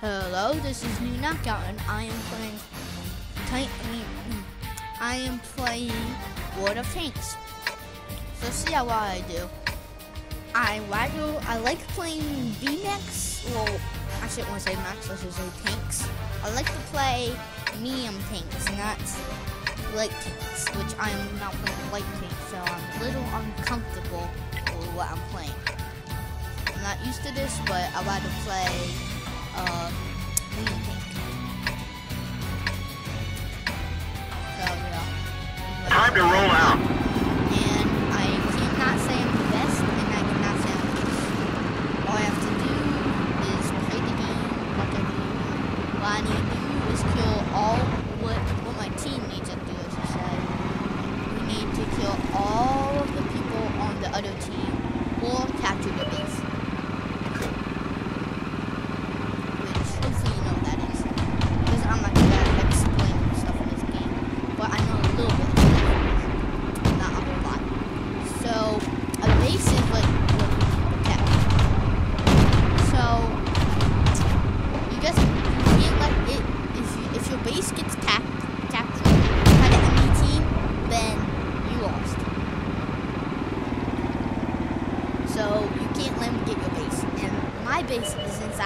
Hello, this is New Knockout, and I am playing. I am playing World of Tanks. So see how well I do. I rather I like playing VMAX. Well, I shouldn't want to say max. Let's just say tanks. I like to play medium tanks, not light tanks, which I am not playing light tanks, so I'm a little uncomfortable with what I'm playing. I'm not used to this, but I rather play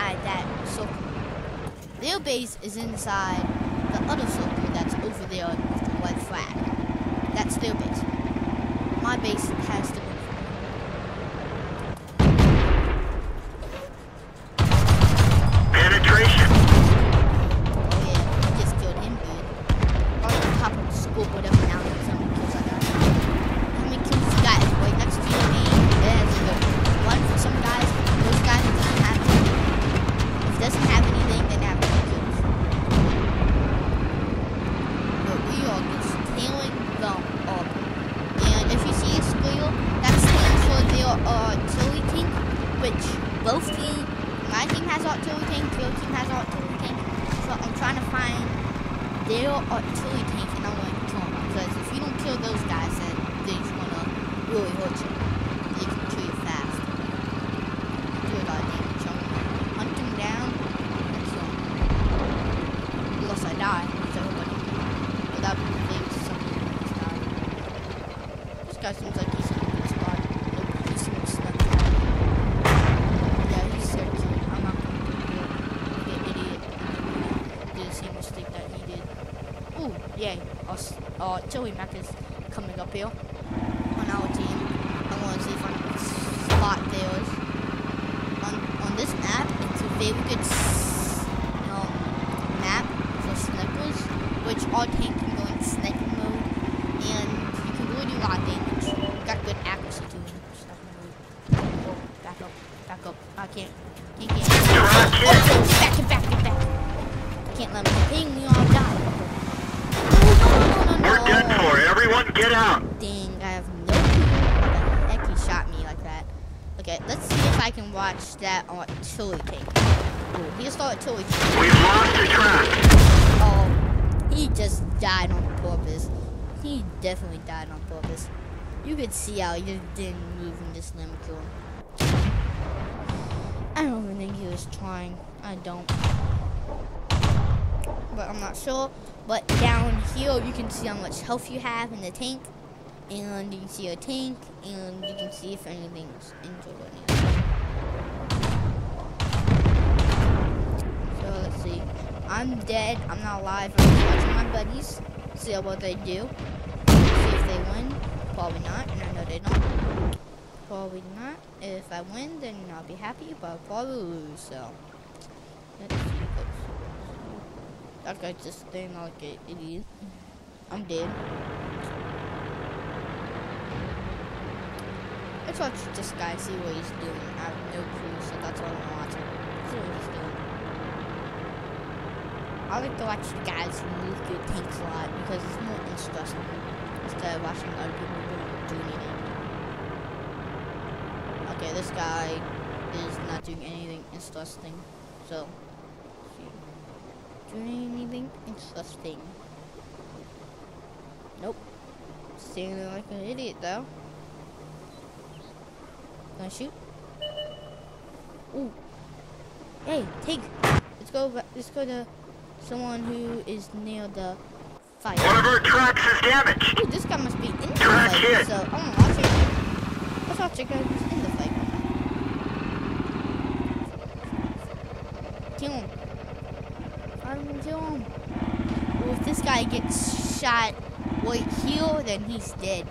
inside that circle. Their base is inside the other circle that's over there with the white flag. That's their base. My base has to Joey Mac is coming up here on our team. I want to see if I can spot theirs. On, on this map, it's a very good s- um, map for snipers, which our tank that artillery tank. Ooh, artillery tank. We've lost the track. Oh, he just died on purpose. He definitely died on purpose. You could see how he didn't move in this kill. I don't even think he was trying. I don't. But I'm not sure. But down here, you can see how much health you have in the tank. And you can see a tank. And you can see if anything's injured or anything. I'm dead. I'm not alive. I'm just watching my buddies. See what they do. See if they win. Probably not. And I know they don't. Probably not. If I win, then I'll be happy. But I'll probably lose. So. That guy's just staying like an idiot. I'm dead. Let's watch this guy, see what he's doing. I have no clue, so that's why I'm watching. See what he's doing. I like to watch guys who move good tanks a lot because it's more interesting instead of watching other people do, do anything. Okay, this guy is not doing anything interesting, so. Doing anything interesting? Nope. Standing like an idiot though. Gonna shoot? Ooh. Hey, let's go. Let's go to someone who is near the fire. One of our tracks is damaged. Ooh, this guy must be in the Track fight. hit. So, oh, I'll check him. Let's all check out who's in the fight. Kill him. I'm gonna kill him. Well, if this guy gets shot right here, then he's dead.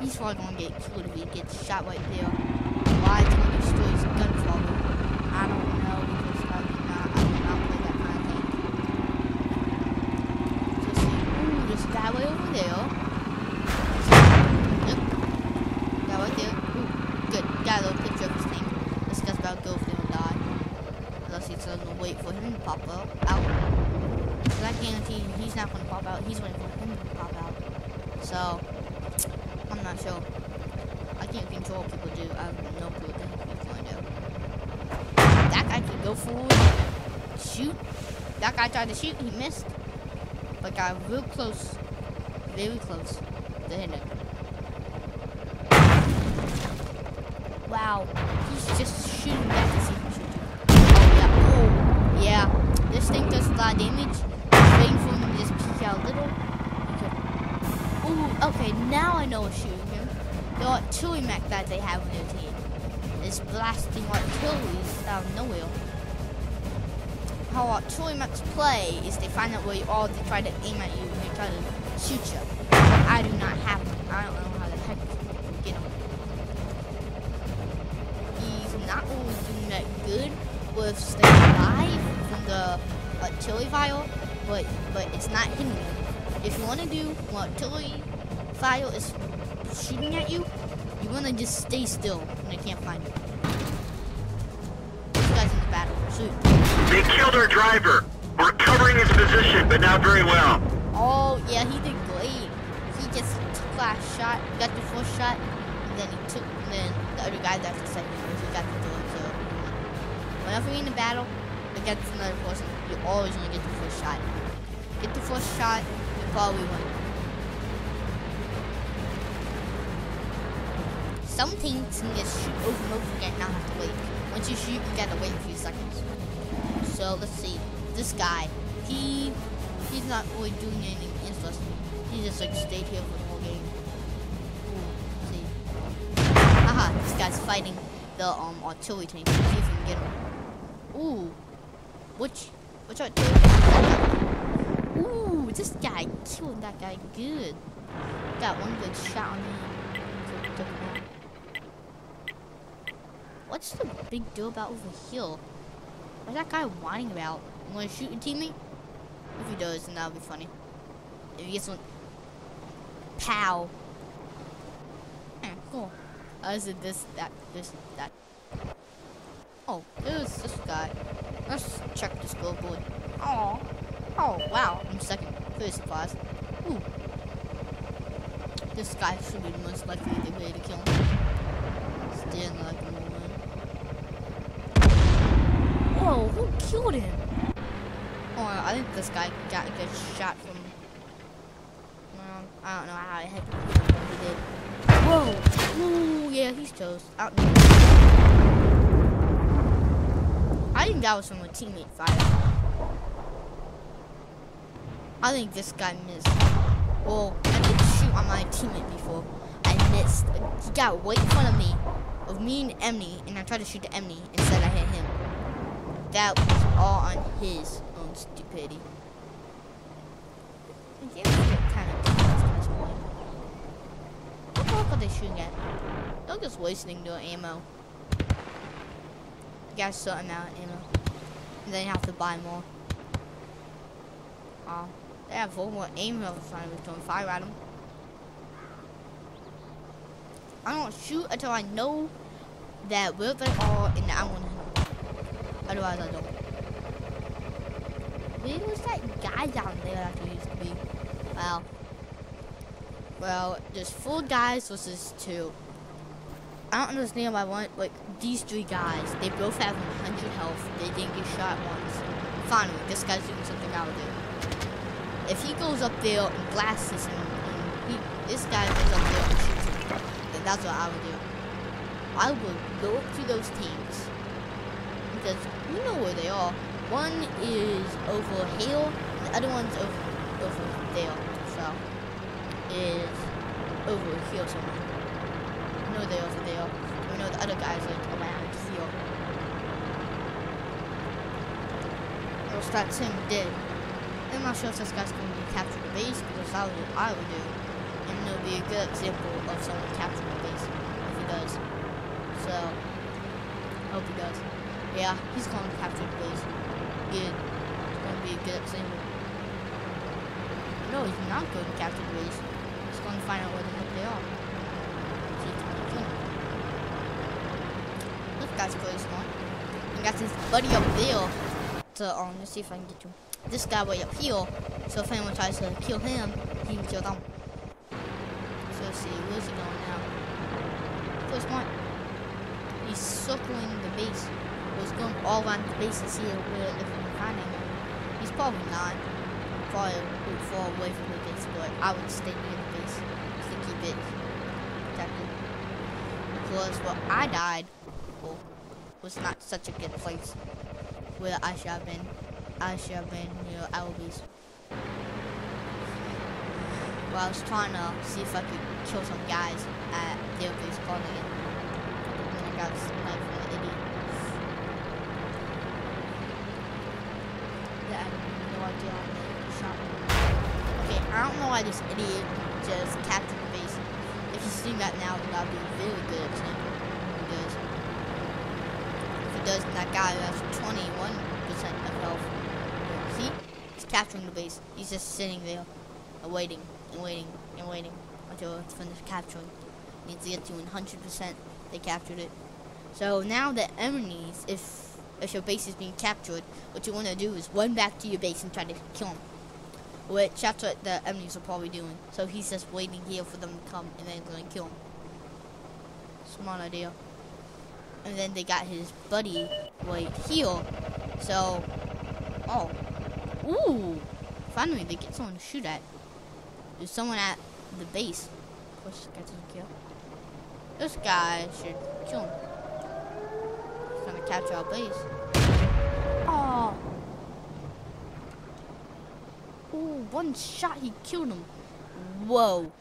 He's probably gonna get killed if he gets shot right there. Why do he destroy his gun follow? I don't know because I do not, I do not play that kind of thing. Just see, ooh, there's a guy way over there. Yep. Guy right there. Ooh, good. Got a little picture of his thing. This guy's about to go for him and die. Unless he's gonna wait for him to pop out. out. Cause I guarantee you he's not gonna pop out. He's waiting for him to pop out. So, I'm not sure. I can't control what people do. I have no clue what the heck he's going to do. That guy can go forward, shoot. That guy tried to shoot, he missed. But got real close, very close to hit him. Wow, he's just shooting back to see if he. Oh yeah, oh yeah. This thing does a lot of damage. Waiting for him to just peek out a little. Okay. Ooh, okay, now I know what's shooting him. The artillery mech that they have on their team is blasting artillery out of nowhere. How artillery mechs play is they find out where you are, they try to aim at you, and they try to shoot you. I do not have them. I don't know how the heck to get them. He's not always doing that good with staying alive from the artillery fire, but but it's not hitting him. If you want to do what artillery fire is shooting at you, you want to just stay still when they can't find you. Battle. Shoot. They killed our driver. We're covering his position, but not very well. Oh, yeah, he did great. He just took last shot, got the first shot, and then he took, and then the other guy got the second, one, he got the third. So, whenever you're in a battle against another person, you're always want to get the first shot. Get the first shot, you probably win. Some teams can just shoot over and over again, not have to wait. Once you shoot, you gotta wait a few seconds. So let's see. This guy, he he's not really doing anything interesting. He just like stayed here for the whole game. Ooh, see. Haha, this guy's fighting the um artillery tank. Let's see if we can get him. Ooh. Which which artillery tank? Ooh, this guy killed that guy good. Got one good shot on him. So took him out. What's the big deal about over here? What's that guy whining about? You wanna shoot your teammate? If he does, then that'll be funny. If he gets one. Pow. Eh, cool. I said this, that, this, that. Oh, there's this guy. Let's check the scoreboard. Oh. Oh, wow. I'm second. Pretty surprised. Ooh. This guy should be the most likely to way to kill him. Stand like a woman. Whoa, who killed him? Oh, I think this guy got a good shot from. Well, I don't know how the heck he did. Whoa! Ooh, yeah, he's toast. I, don't know. I think that was from a teammate fire. I think this guy missed. Well, I did shoot on my teammate before. I missed. He got right in front of me, of me and Emily, and I tried to shoot the Emily instead I hit him. That was all on his own stupidity. What the fuck are they shooting at? They're just wasting their ammo. You got a certain amount of ammo. And then you have to buy more. Oh, they have four more aim all the time with throwing fire at them. I don't shoot until I know that where they are in the ammo. Otherwise, I don't. Where was that guy down there that there used to be? Well, well, there's four guys versus two. I don't understand why one, like, these three guys, they both have 100 health. They didn't get shot once. Finally, this guy's doing something out it. If he goes up there and blasts him, and he, this guy goes up there and shoots him, then that's what I would do. I would go up to those teams because you know where they are. one is over here, the other one's over over there. So is over here somewhere. No, they're over there. We know the other guys like around here. Or that's him dead. I'm not sure if this guy's going to capture the base because that's what I would do. And it'll be a good example of someone capturing the base if he does. So, hope he does. Yeah, he's going to capture the base. Good. It's going to be a good example. No, he's not going to capture the base. He's going to find out where the heck they are. He. This guy's pretty smart. And got his buddy up there. So, um, let's see if I can get you. This guy way up here. So if anyone tries to kill him, he can kill them. So let's see, where's he going now? Pretty smart. He's circling the base. Or he's going all around the base to see where if he can. He's probably not. Pretty far away from the base, but I would stay near the base to keep it protected. Because where I died well, was not such a good place where I should have been. I should have been near Albies. Well, I was trying to see if I could kill some guys at their base calling it. Got sniped from an idiot. Yeah, I have no idea they shot me. Okay, I don't know why this idiot just captured the base. If you see that now, then that'd be really good example. Because if he does, that guy has 21% of health. See? He's capturing the base. He's just sitting there, waiting, and waiting, and waiting until it's finished capturing. Needs to get to 100%. They captured it. So now the enemies, if if your base is being captured, what you want to do is run back to your base and try to kill him. Which that's what the enemies are probably doing. So he's just waiting here for them to come and then going to kill him. Smart idea. And then they got his buddy right here. So, oh, ooh! Finally, they get someone to shoot at. There's someone at the base. Of course, this guy doesn't kill. This guy should kill him. He's gonna capture our base. Oh. Ooh, one shot, he killed him. Whoa.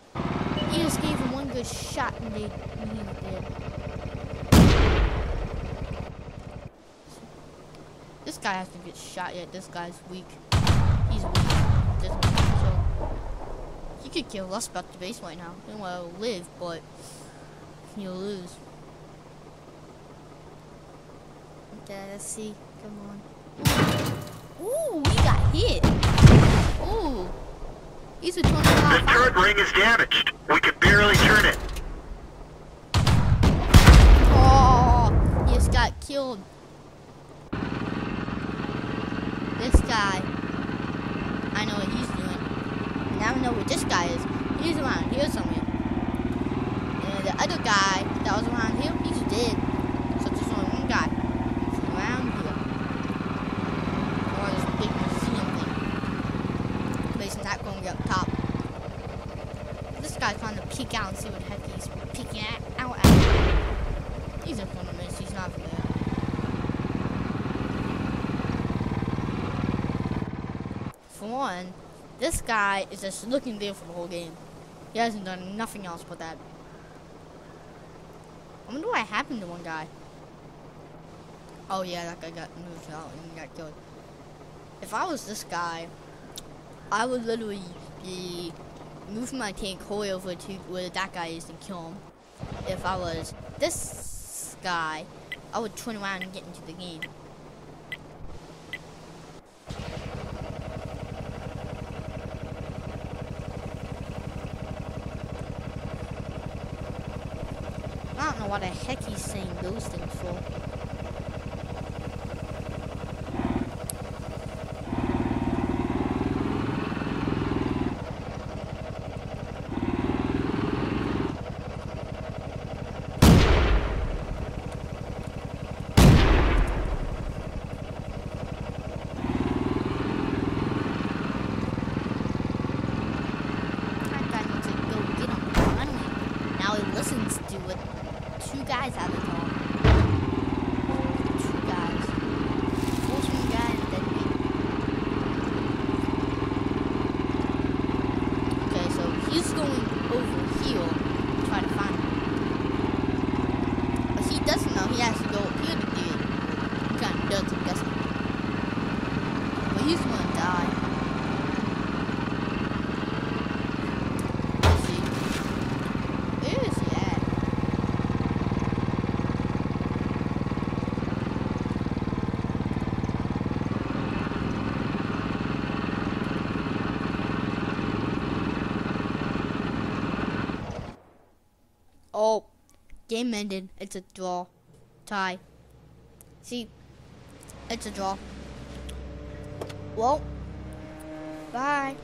He just gave him one good shot and they, and he did. This guy hasn't get shot yet. This guy's weak. He's weak. This so he could kill us back to base right now. He will live, but he'll lose. Okay, let's see. Come on. Ooh, we got hit. Ooh. He's a 25 The turret ring is damaged. We can barely turn it. Oh, he just got killed. This guy, I know what he's doing. Now I know where this guy is. He's around here somewhere. And the other guy that was around here, he's dead. So there's only one guy. He's around here. Or this big museum thing. But he's not going to get up top. This guy's trying to peek out and see what the heck he's peeking at, out at. He's just gonna miss. He's not there. For one, this guy is just looking there for the whole game. He hasn't done nothing else but that. I wonder what happened to one guy. Oh yeah, that guy got moved out and got killed. If I was this guy, I would literally be moving my tank whole way over to where that guy is and kill him. If I was this guy, I would turn around and get into the game. I don't know what the heck he's saying those things for. Listens to what two guys have to game ended. It's a draw. Tie. See, it's a draw. Well, bye.